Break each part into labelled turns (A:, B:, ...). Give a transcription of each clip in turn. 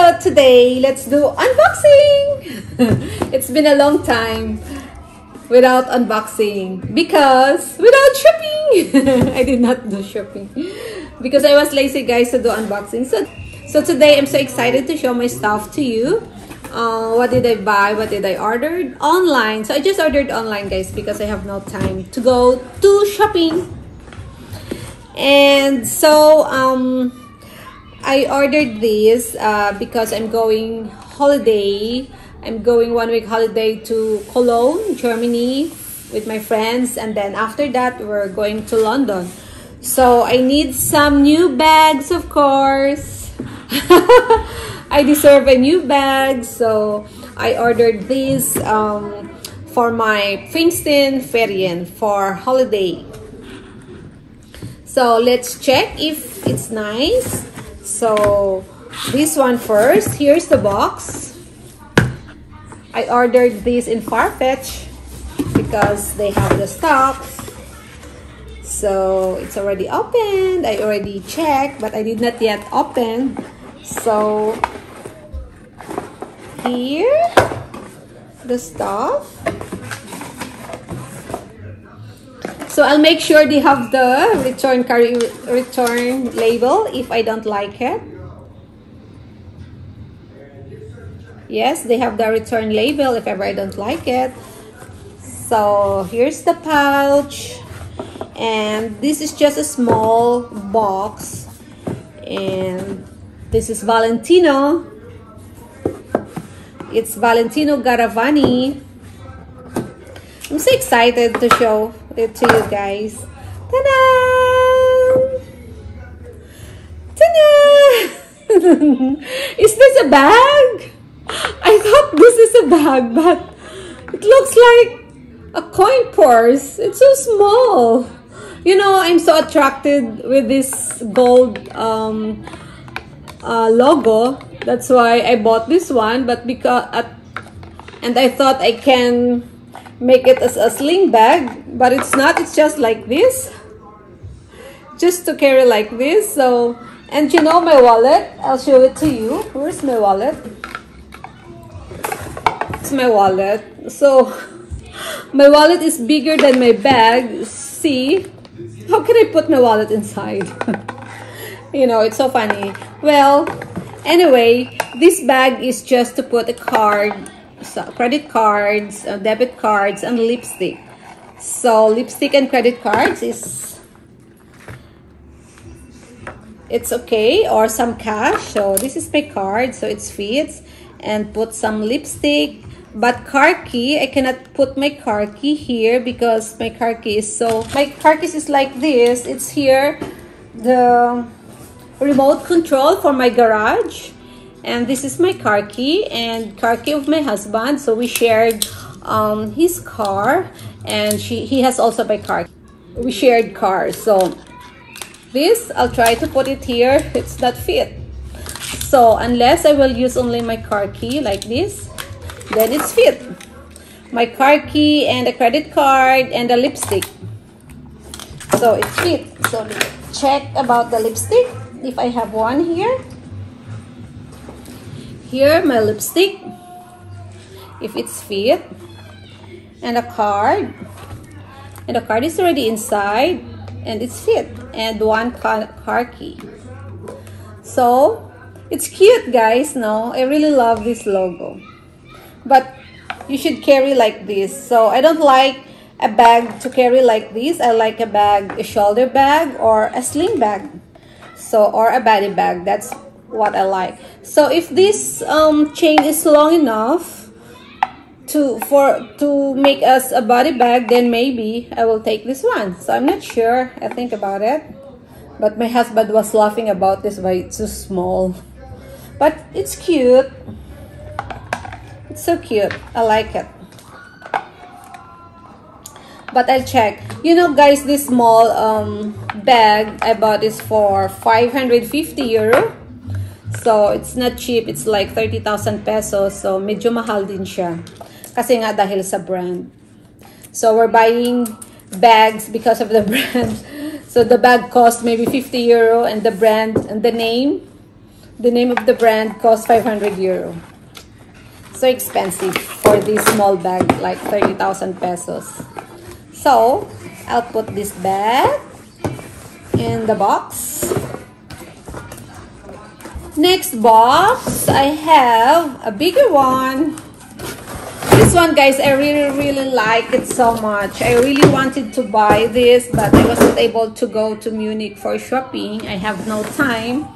A: So today, let's do unboxing! it's been a long time without unboxing because without shopping! I did not do shopping because I was lazy guys to do unboxing. So, so today, I'm so excited to show my stuff to you. Uh, what did I buy? What did I order? Online. So I just ordered online guys because I have no time to go to shopping. And so, um, I ordered this uh, because I'm going holiday. I'm going one week holiday to Cologne, Germany with my friends and then after that we're going to London. So I need some new bags of course. I deserve a new bag so I ordered this um, for my Pfingsten Ferien for holiday. So let's check if it's nice. So this one first. Here's the box. I ordered this in Farfetch because they have the stocks. So it's already opened. I already checked, but I did not yet open. So here the stuff. So I'll make sure they have the return carry return label if I don't like it. Yes, they have the return label if ever I don't like it. So here's the pouch. And this is just a small box. And this is Valentino. It's Valentino Garavani. I'm so excited to show it to you guys. Ta-da! Ta-da! is this a bag? I thought this is a bag, but it looks like a coin purse. It's so small. You know, I'm so attracted with this gold um, uh, logo. That's why I bought this one. But because, and I thought I can make it as a sling bag but it's not it's just like this. Just to carry like this so and you know my wallet? I'll show it to you. Where's my wallet? It's my wallet. So my wallet is bigger than my bag. See? How can I put my wallet inside? You know it's so funny. Well anyway this bag is just to put a card so credit cards, uh, debit cards, and lipstick. So lipstick and credit cards is it's okay or some cash. So this is my card, so it fits and put some lipstick. But car key, I cannot put my car key here because my car key is so my car key is like this. It's here the remote control for my garage and this is my car key and car key of my husband. So we shared um, his car and she he has also my car. We shared cars so this I'll try to put it here. It's not fit. So unless I will use only my car key like this then it's fit. My car key and a credit card and a lipstick. So it's fit. So check about the lipstick. If I have one here here my lipstick if it's fit and a card and the card is already inside and it's fit and one car key. So it's cute guys no? I really love this logo. But you should carry like this. So i don't like a bag to carry like this. I like a bag a shoulder bag or a sling bag. So or a body bag that's what I like. So if this um, chain is long enough to for to make us a body bag, then maybe I will take this one. So I'm not sure. I think about it. But my husband was laughing about this why it's so small. But it's cute. It's so cute. I like it. But I'll check. You know guys, this small um, bag I bought is for 550 euro So, it's not cheap. It's like 30,000 pesos. So, medyo mahal din siya. Kasi nga dahil sa brand. So, we're buying bags because of the brand. So, the bag cost maybe 50 euro and the brand and the name The name of the brand costs 500 euro. So expensive for this small bag, like 30,000 pesos. So, I'll put this bag in the box. Next box, I have a bigger one. This one, guys, I really, really like it so much. I really wanted to buy this, but I wasn't able to go to Munich for shopping. I have no time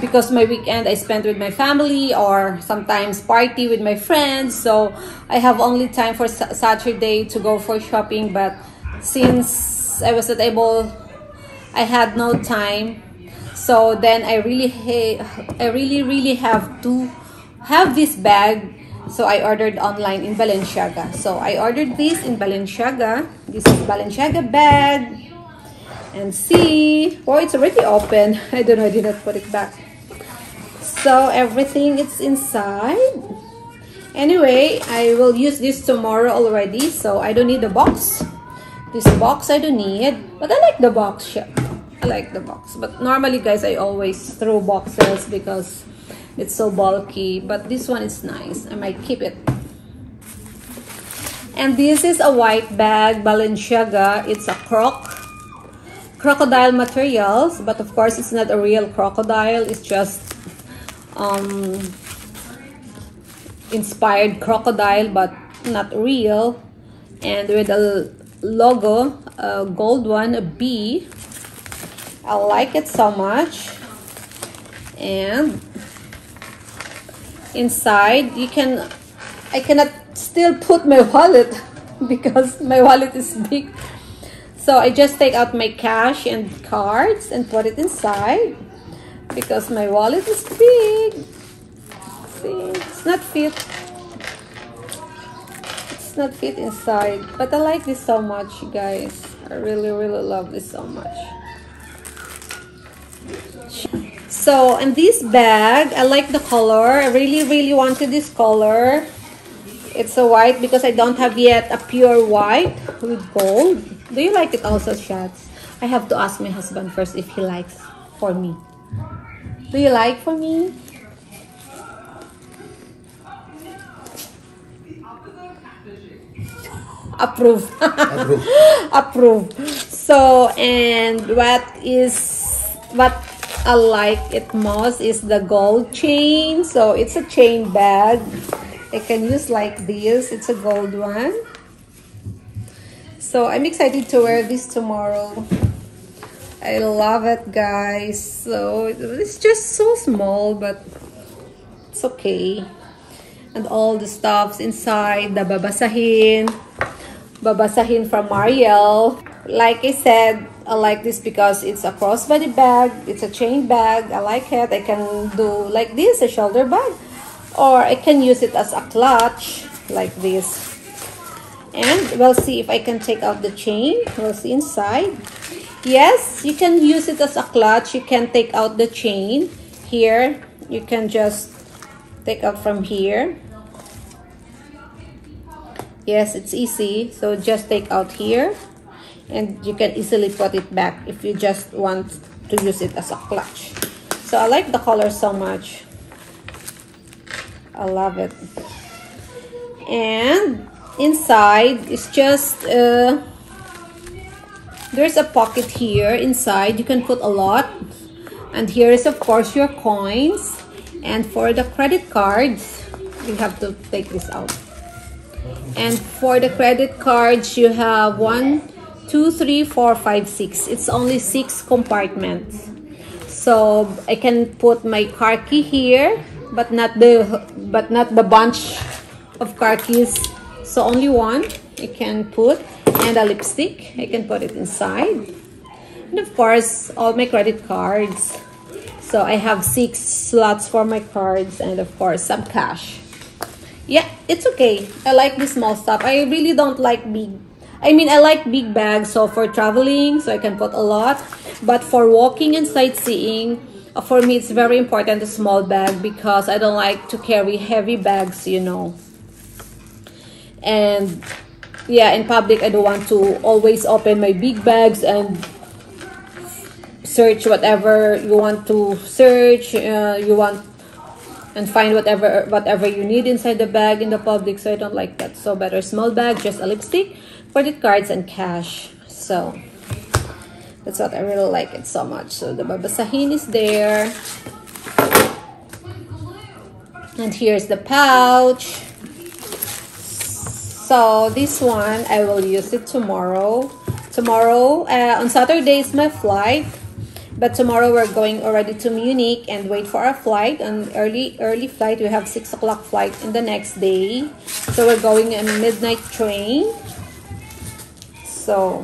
A: because my weekend I spend with my family or sometimes party with my friends. So I have only time for Saturday to go for shopping. But since I wasn't able, I had no time so then I really I really really have to have this bag. So I ordered online in Balenciaga. So I ordered this in Balenciaga. This is Balenciaga bag. And see oh it's already open. I don't know I did not put it back. So everything is inside. Anyway I will use this tomorrow already. So I don't need the box. This box I don't need but I like the box I like the box. But normally, guys, I always throw boxes because it's so bulky. But this one is nice. I might keep it. And this is a white bag, Balenciaga. It's a croc. Crocodile materials. But of course, it's not a real crocodile. It's just um, inspired crocodile, but not real. And with a logo, a gold one, a B I like it so much. And inside you can I cannot still put my wallet because my wallet is big. So I just take out my cash and cards and put it inside because my wallet is big. See it's not fit. It's not fit inside but I like this so much guys. I really really love this so much so, in this bag, I like the color. I really, really wanted this color. It's a white because I don't have yet a pure white with gold. Do you like it also, Shats? I have to ask my husband first if he likes for me. Do you like for me? Approve. Approve. Approve. So, and what is what I like it most is the gold chain. So it's a chain bag. I can use like this. It's a gold one. So I'm excited to wear this tomorrow. I love it guys. So it's just so small but it's okay. And all the stuffs inside, the babasahin. Babasahin from Mariel. Like I said, I like this because it's a crossbody bag. It's a chain bag. I like it. I can do like this, a shoulder bag. Or I can use it as a clutch like this. And we'll see if I can take out the chain. We'll see inside. Yes, you can use it as a clutch. You can take out the chain. Here, you can just take out from here. Yes, it's easy. So just take out here and you can easily put it back if you just want to use it as a clutch. So I like the color so much. I love it. And inside it's just uh, there's a pocket here inside. You can put a lot. And here is of course your coins. And for the credit cards you have to take this out. And for the credit cards you have one two, three, four, five, six. It's only six compartments. So I can put my car key here, but not the but not the bunch of car keys. So only one I can put, and a lipstick. I can put it inside, and of course all my credit cards. So I have six slots for my cards, and of course some cash. Yeah, it's okay. I like the small stuff. I really don't like big I mean, I like big bags, so for traveling, so I can put a lot. But for walking and sightseeing, uh, for me, it's very important a small bag because I don't like to carry heavy bags, you know. And yeah, in public, I don't want to always open my big bags and search whatever you want to search uh, you want and find whatever whatever you need inside the bag in the public so i don't like that so better small bag just a lipstick credit cards and cash so that's what i really like it so much so the babasahin is there and here's the pouch so this one i will use it tomorrow tomorrow uh, on saturday is my flight but tomorrow we're going already to Munich and wait for our flight. An early early flight. We have six o'clock flight in the next day. So we're going a midnight train. So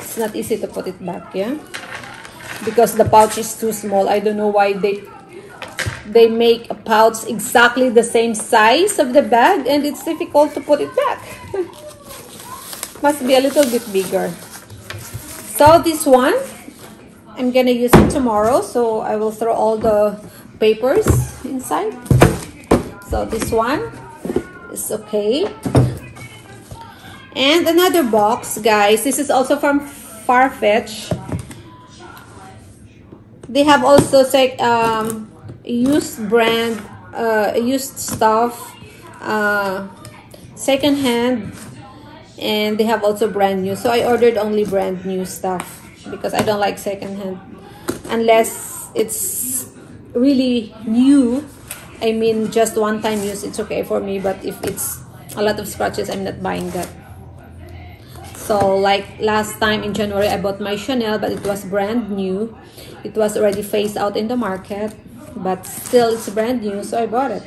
A: it's not easy to put it back, yeah. Because the pouch is too small. I don't know why they they make a pouch exactly the same size of the bag and it's difficult to put it back. Must be a little bit bigger. So this one, I'm gonna use it tomorrow. So I will throw all the papers inside. So this one is okay. And another box, guys. This is also from Farfetch. They have also like um, used brand, uh, used stuff, uh, second hand and they have also brand new. So i ordered only brand new stuff because i don't like secondhand. Unless it's really new. I mean just one time use it's okay for me. But if it's a lot of scratches i'm not buying that so like last time in january i bought my chanel but it was brand new. It was already phased out in the market but still it's brand new so i bought it